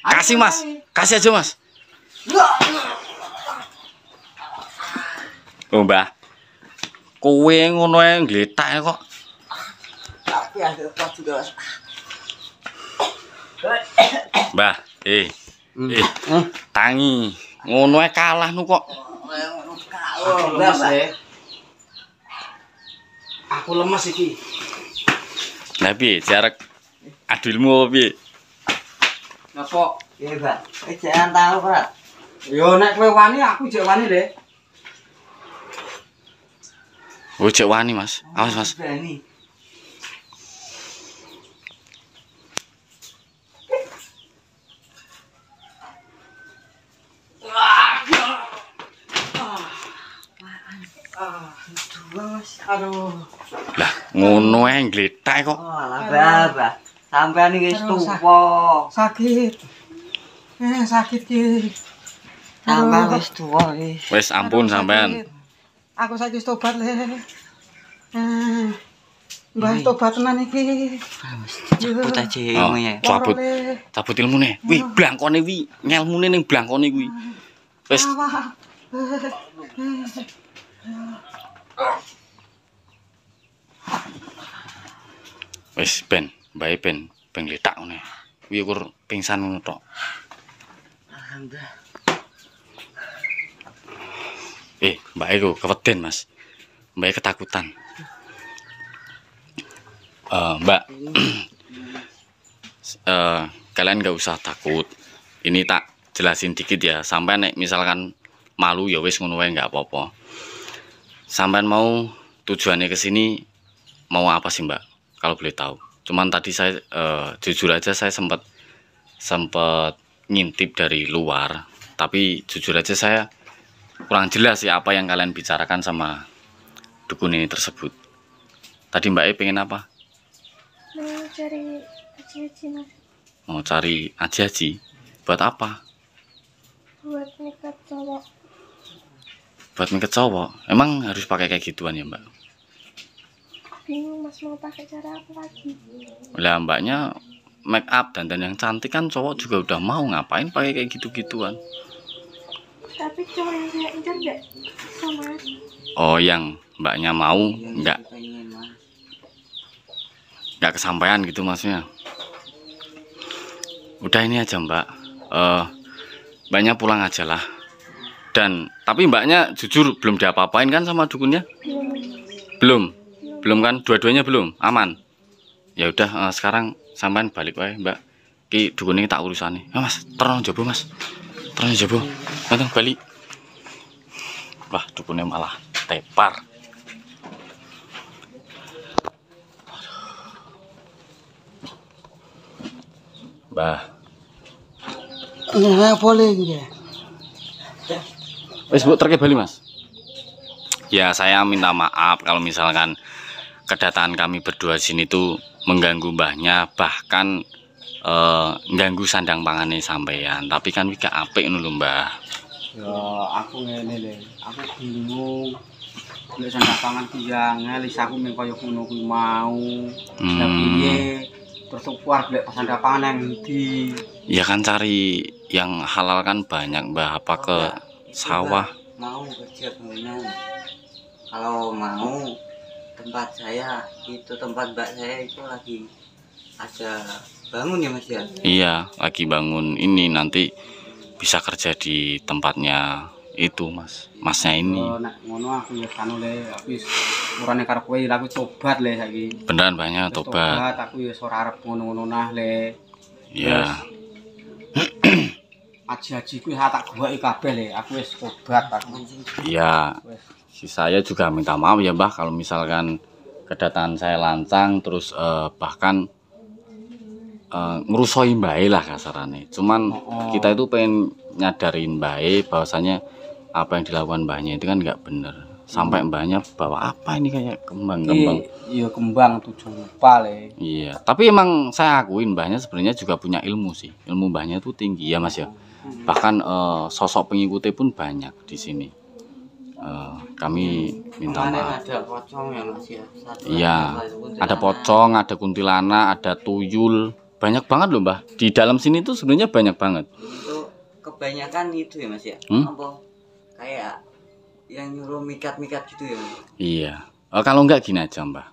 Kasih mas, kasih aja mas. Oh mbah, kowe ngono ae ngletak kok. Tapi ada apa juga mas. Mbah, eh, Hmm. eh, tangi. Ngono ae kalah nu kok. Aku lemes ya. Aku lemes iki. Lah piye jarak adu ilmu apa? Iya, Pak. Eh, jangan tahu, Pak. Yo nek kowe wani aku jek wani le. Oh, cek wani mas. Awas mas. Berani. Aduh. Lah, ngono ae ngletak kok. Oh, alah. Sampean iki wis tuwa. sakit eh sakit ki Sampean wis tuwa wis. Wis ampun sampean. sakit. aku saiki wis tobat le eh mbah tobat tenan iki aja Oh, ilmunya. cabut. Loro, Le. Cabut ilmune. Wih, blangkone wi, ngelmune ning blangkone kuwi. Wis wis ben, bae ben, ben ngletak ngene. Ukur pingsan tok. Alhamdulillah. Eh, Mbak Eko keweden, Mas. Mbak ketakutan. Eh, Mbak. eh kalian nggak usah takut. Ini tak jelasin dikit ya. Sampai nek misalkan malu ya wis ngono wae nggak apa-apa. Sampai mau tujuannya ke sini mau apa sih, Mbak? Kalau boleh tahu. Cuman tadi saya eh, jujur aja saya sempat sempat ngintip dari luar, tapi jujur aja saya kurang jelas ya apa yang kalian bicarakan sama dukun ini tersebut. Tadi Mbak E pengen apa? mau cari aji-aji mas Mau cari aji-aji. Buat apa? buat nikah cowok Buat miket cowok. Emang harus pakai kayak gituan ya Mbak? Bingung mas mau pakai cara apa lagi Lah Mbaknya make up dan yang cantik kan cowok juga udah mau ngapain pakai kayak gitu-gituan. tapi cowok yang saya incar enggak sama Oh yang Mbaknya mau Iya, nggak pengen, Mas. nggak kesampaian gitu maksudnya. Udah ini aja Mbak. Eh Mbaknya pulang aja lah. Dan tapi Mbaknya jujur belum diapa-apain kan sama dukunnya? belum Belum. Kan? Dua-duanya belum. Aman. Ya udah eh, sekarang sampean balik wae, Mbak. Ki dukune tak urusane. Ya, Mas, terus jobo, Mas. Terus jobo. Nanti balik. Wah, dukune malah tepar. Mbah, Nah, boleh ya. Wis Bu terke bali Mas. Ya saya minta maaf kalau misalkan kedatangan kami berdua di sini tuh mengganggu mbahnya bahkan eh, ganggu sandang pangannya sampean. Tapi kan wika apik lho Mbah. Ya aku ngene le, aku bingung. Lek sandang pangan ki ngelis aku mung kaya ngono kuwi mau. Hmm. Terus kuar lek sandang pangan nang ndi? Ya kan cari yang halal kan banyak Mbah apa ke sawah. Mau kerja. Kalau mau tempat saya itu tempat mbak saya itu lagi ada bangun ya mas ya. Iya, lagi bangun ini nanti bisa kerja di tempatnya itu Mas. Masnya ini. Ya nek ngono aku ya kanu le, aku wis urane karo kowe aku tobat le saiki. Beneran banyak tobat. aku ya ora arep ngono-ngono nah le. Ya. Aji-aji kuwi tak gowoki kabeh le, aku wis tobat aku. Ya, si saya juga minta maaf ya Mbah kalau misalkan kedatangan saya lancang terus eh, bahkan eh, ngerusoi Mbak lah kasarannya. Cuman Oh. kita itu pengen nyadarin Mbak bahwasanya apa yang dilakukan Mbahnya itu kan nggak bener. Sampai Mbahnya bawa apa ini kayak kembang-kembang. Iya kembang tujuh rupa le. Iya, tapi emang saya akuin Mbahnya sebenarnya juga punya ilmu sih. Ilmu Mbahnya itu tinggi ya Mas ya. Bahkan eh, sosok pengikutnya pun banyak di sini. Eh, kami minta maaf. ada pocong ya mas ya. Iya, apa itu, ada pocong, ada kuntilanak, ada tuyul, banyak banget loh mbah. Di dalam sini tuh sebenarnya banyak banget. Itu kebanyakan itu ya mas ya? Hmm? apa? Kayak yang nyuruh mikat-mikat gitu ya Mas? iya. Eh, kalau nggak gini aja mbah.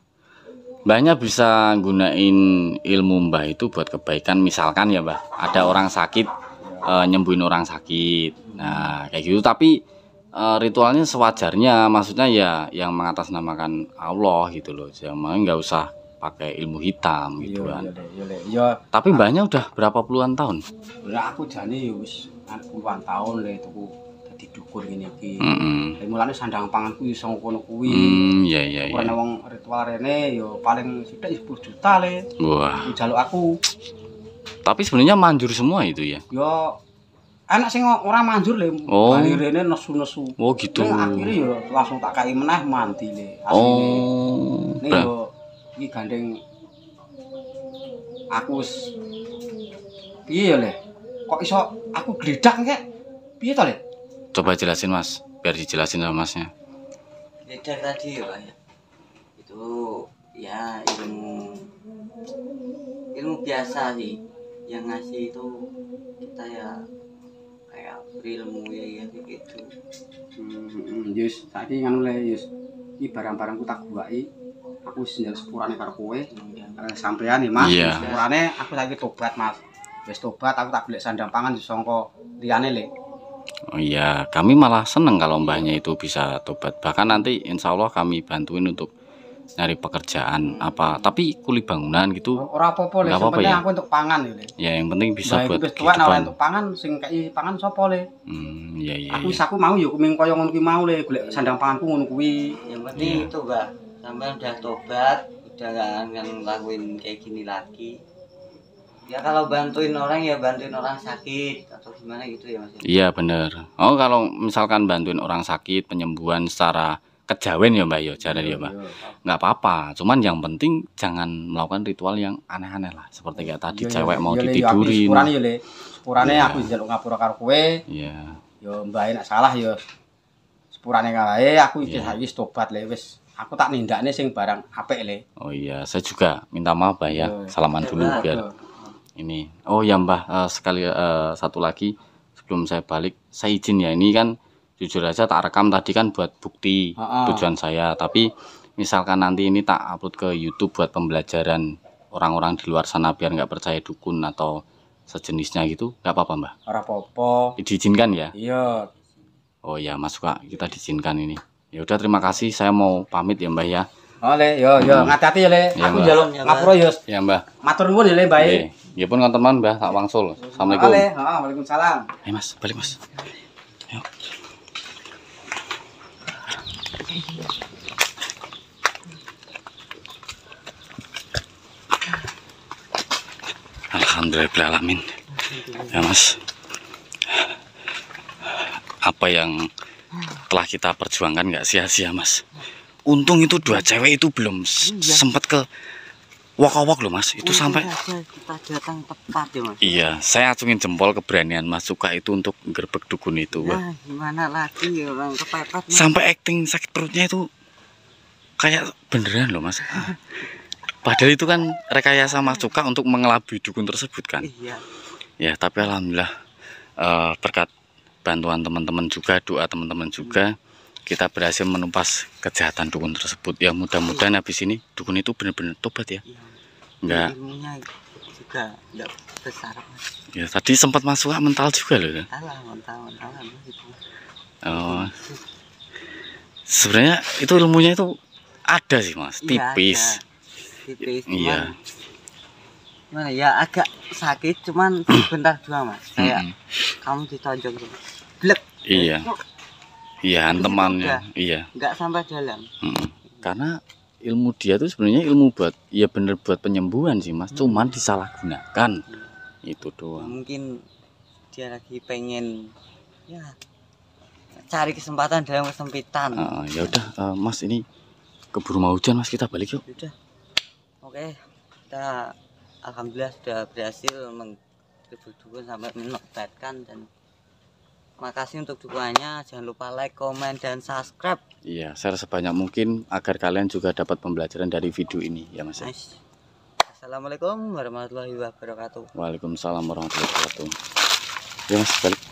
Mbahnya bisa gunain ilmu mbah itu buat kebaikan. Misalkan ya mbah ada orang sakit eh, nyembuhin orang sakit. Nah kayak gitu. Tapi eh, ritualnya sewajarnya maksudnya ya yang mengatasnamakan Allah gitu loh jangan nggak usah pakai ilmu hitam gitu iya, kan. Iya. Iya, tapi mbahnya udah berapa puluhan tahun lah aku jane ya wis puluhan tahun le tuku dadi dukur ngene iki. Mm-mm. Lah mulane sandang panganku iso ngono kuwi. Hmm, iya iya iya. Ora wong ritual rene yo paling sithik 10 juta le. Wah, Jaluk aku. tapi sebenarnya manjur semua itu ya. Yo enak sing ora manjur le. Oh. Bali rene nesu-nesu. Oh gitu. Ning akhirnya yo langsung tak kai meneh mandi le. Asline. Oh, Nih yo iki gandeng aku wis piye yo le? Kok iso aku gledak kek? Piye to le? coba jelasin mas, biar dijelasin sama masnya. beda tadi ya Pak, ya itu ya ilmu ilmu biasa sih yang ngasih itu kita ya berilmu ya ya gitu Hmm, Yus, saiki ngono le, Yus. Iki barang-barangku tak guwaki. Aku njaluk sepurane karo kowe. Eh, sampean nih, Mas. Iya. Sepurane aku saiki tobat, Mas. Wis tobat aku tak golek sandang pangan di sangka liyane le. Oh iya, kami malah seneng kalau mbahnya itu bisa tobat. Bahkan nanti insya Allah kami bantuin untuk nyari pekerjaan apa. Tapi kuli bangunan gitu, Ora apa-apa le, sebenarnya ya? aku untuk pangan ya le. ya yang penting bisa Mbah buat ora kehidupan. untuk pangan sing kei pangan sapa le? Hmm, iya iya. Aku iya. wis aku mau ya kuming kaya ngono kuwi mau le, golek sandang panganku ngono kuwi. yang penting itu Mbak sampai udah tobat udah gak akan ngelakuin kayak gini lagi ya kalau bantuin orang ya bantuin orang sakit atau gimana gitu ya mas Iya bener. Oh kalau misalkan bantuin orang sakit penyembuhan secara kejawen ya mbak yo, cara ya mbak. nggak apa-apa cuman yang penting jangan melakukan ritual yang aneh-aneh lah seperti kayak tadi Iya, cewek iya, mau iya, yo ditidurin Sepurane ya le. Sepurane Iya. aku njaluk ngapura karo kowe. iya. Yo mbak nek salah yo sepurane kae aku iki Iya. saiki wis tobat le wis aku tak nindakne sing barang apik le oh iya. Saya juga minta maaf mbak ya. Iya. salaman dulu Coba, biar ini. Oh ya mbah eh, sekali eh, satu lagi. Sebelum saya balik saya izin ya. Ini kan jujur aja tak rekam tadi kan buat bukti Heeh. tujuan saya tapi misalkan nanti ini tak upload ke YouTube buat pembelajaran orang-orang di luar sana biar nggak percaya dukun atau sejenisnya gitu nggak apa-apa mbah ora apa-apa diizinkan ya iya Oh ya Mas Suka, kita diizinkan ini. Ya udah terima kasih, saya mau pamit ya Mbah ya. oleh yo yo Hmm. ngati-ati ya le Iya, aku Mbak. njaluk Ya, Mbak. ngapura yo Ya Mbah. matur nuwun ya le mbak Oke. Ya pun teman Mbah, tak wangsul. Assalamualaikum. oleh heeh waalaikumsalam Ayo Mas, balik Mas. Alhamdulillahirrahmanirrahim. Ya Mas. Apa yang telah kita perjuangkan nggak sia-sia Mas. Untung itu dua cewek itu belum s- sempat ke wok-wok loh Mas. Itu sampai kita datang tepat ya mas Iya, saya acungin jempol keberanian Mas Suka itu untuk gerbek dukun itu. Wah. Nah, gimana lagi orang kepepet Mas. Sampai acting sakit perutnya itu kayak beneran loh Mas. Padahal itu kan rekayasa Mas Suka untuk mengelabui dukun tersebut kan. iya Ya, tapi alhamdulillah eh, berkat bantuan teman-teman juga, doa teman-teman juga kita berhasil menumpas kejahatan dukun tersebut. Ya mudah-mudahan habis ini dukun itu benar-benar tobat ya. iya Enggak. juga enggak besar mas Ya, tadi sempat Mas Suka mental juga loh. ya. mentah mas itu Oh. Sebenarnya itu ilmunya itu ada sih mas, Iya, tipis. tipis Iya. gimana ya agak sakit cuman bentar doang mas kayak Mm-mm. kamu ditonjok blek Iya, iya temannya, iya. nggak sampai dalam Mm-mm. Karena ilmu dia tuh sebenarnya ilmu buat, ya bener buat penyembuhan sih mas. Cuman disalahgunakan, itu doang. mungkin dia lagi pengen ya cari kesempatan dalam kesempitan Ah, ya udah, eh, mas ini keburu mau hujan mas kita balik yuk. Udah. Oke, kita alhamdulillah sudah berhasil dukun sampai menobatkan dan makasih untuk dukungannya. Jangan lupa like, komen, dan subscribe. Iya, share sebanyak mungkin agar kalian juga dapat pembelajaran dari video ini ya mas. ya. Nice. Assalamualaikum warahmatullahi wabarakatuh. Waalaikumsalam warahmatullahi wabarakatuh. Ya mas balik.